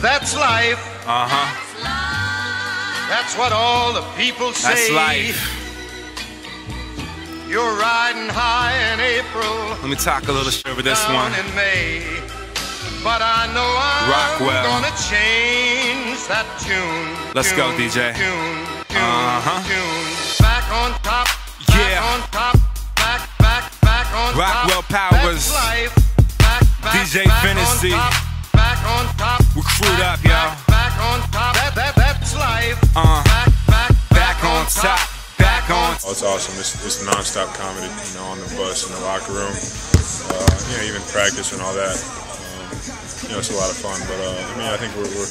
That's life. Uh huh. That's what all the people say. That's life. You're riding high in April. Let me talk a little shit over this one. in May. But I know I'm Rockwell. gonna change that tune. Let's go, DJ. Tune, tune, Uh-huh. tune. Back on top. Back Yeah. on top. Back, back, back on Rockwell top. Powers. That's life. Back, back, DJ Phinisey. We're crewed back, up, y'all. Back, back on top. That, that, that's life. Uh. Back, back, Back on top. Back on. Oh, it's awesome. It's, it's nonstop comedy, you know, on the bus, in the locker room, uh, you know, even practice and all that. You know, it's a lot of fun. But uh, I mean, I think we're, we're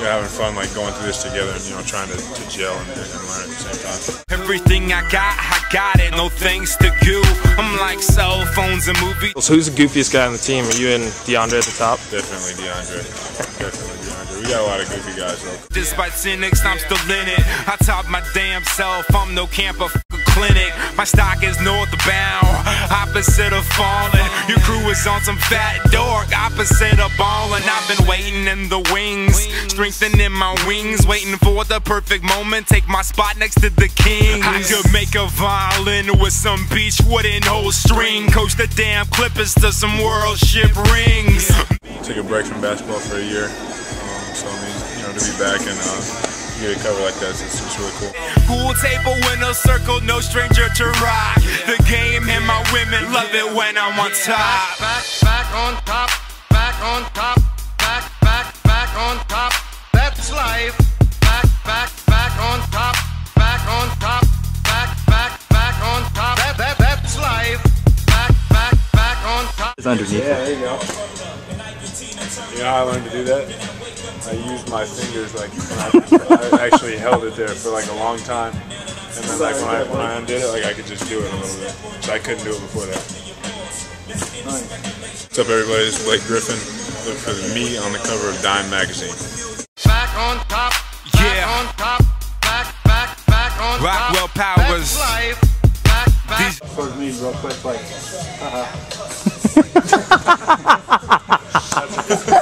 we're having fun, like going through this together, and you know, trying to, to gel and, and learn at the same time. Everything I got, I got it. No thanks to you. I'm like cell phones and movies. So who's the goofiest guy on the team? Are you and DeAndre at the top? Definitely DeAndre. Definitely DeAndre. We got a lot of goofy guys though. Despite cynics, I'm still in it. I top my damn self. I'm no camper f***ing clinic. My stock is northbound, opposite of falling. Your crew is on some fat dork, opposite of balling. I've been waiting in the wings, strengthening my wings, waiting for the perfect moment. Take my spot next to the king. I could make a violin with some beach wooden hold string. Coach the damn Clippers to some world ship rings. Took a break from basketball for a year, um, so I mean, you know, to be back and uh, get a cover like that, it's, it's really cool. Pool table winner circle, no stranger to rock. The game and my women love it when I'm on top. Back, back on top, back on top, back, back, back on top. That's life. Back, back, back on top, back on top, back, back, back on top. That, that, that's life. Back, back, back on top. It's underneath. Yeah, there you go. You know how I learned to do that? I used my fingers like I, I actually held it there for like a long time, and then like when I when I undid it, like I could just do it a little bit. So I couldn't do it before that. What's up, everybody? This is Blake Griffin. Look for me on the cover of Dime magazine. Back on top, back Yeah. on top, back, back, back on Rockwell top. Powers. That's life. Back, back, These Towards me real quick, like.